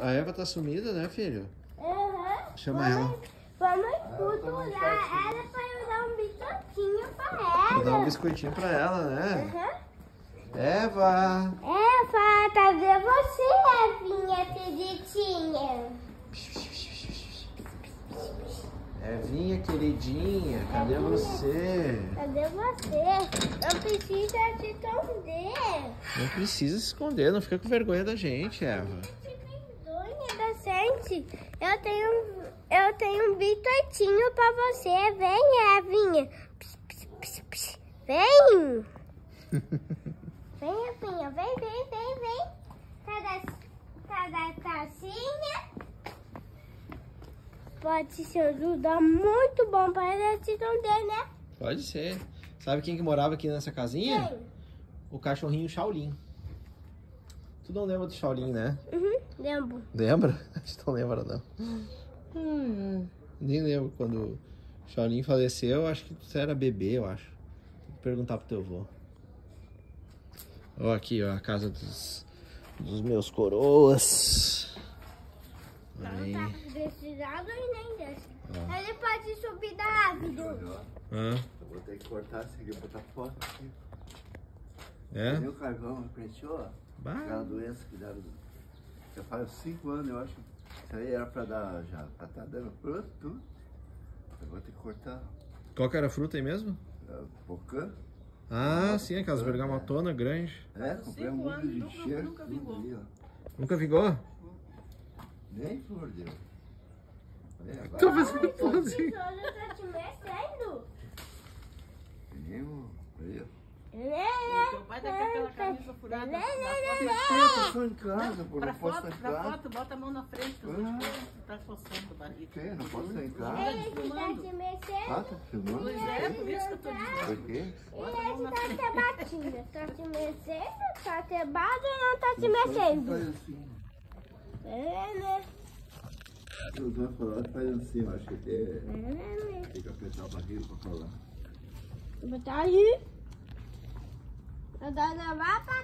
A Eva tá sumida, né, filho? Aham. Chama ela. Vamos culturar ela para eu dar um biscoitinho para ela. Vou dar um biscoitinho pra ela, né? Aham. Eva! Eva, cadê você, Evinha queridinha? Evinha, queridinha, cadê você? Cadê você? Eu preciso te esconder. Não precisa se esconder, não fica com vergonha da gente, Eva. Gente. Eu tenho, eu tenho um biscoitinho para você. Vem, Evinha. Pss, pss, pss, pss. Vem. Vem, Evinha. Vem, vem, vem, vem. Cada, cada casinha. Pode se ajudar muito bom para se esconder, né? Pode ser. Sabe quem que morava aqui nessa casinha? Quem? O cachorrinho Shaolin. Tu não lembra do Shaolin, né? Uhum, lembro. Lembra? Que não lembra, não. Hum, Nem lembro quando o Shaolin faleceu. Acho que tu era bebê, eu acho. Tem que perguntar pro teu avô. Ó, aqui, ó, a casa dos, dos meus coroas. Não Aí. tá desse lado e nem desse. Ele pode subir da árvore. Hã? Eu vou ter que cortar isso aqui, botar fora aqui. É? Meu carvão apreciou Bah. aquela doença que deram. Já faz cinco anos, eu acho. Isso aí era pra dar já, pra tá dando fruto, tudo. Eu vou ter que cortar. Qual que era a fruta aí mesmo? É, Pocã. Ah, sim, aquelas bergamotona grande. É, comprei um anos, de nunca- cheiro. nunca vingou. ó. Nunca vingou? Nem flor deu. Agora Tô fazendo pose. tá te mexendo. um- aí, ó. Tá com aquela camisa furada na foto. Eu tô em casa, pô, Pra não posso foto, estar em pra foto, bota a mão na frente que eu vou ver. Tá coçando a barriga. Quê? Não posso estar em casa. Ele que tá te mexendo. Ah, tá filmando? Pois é, por isso que eu tô dizendo. Por quê? Ele tá te batendo. Tá te mexendo, tá te batendo ou não tá te Faz mexendo? assim. É, né? Os dois falaram faz assim, eu acho que tem, É, né? tem que apertar a barriga pra falar. Vou botar aí. Eu dou uma pra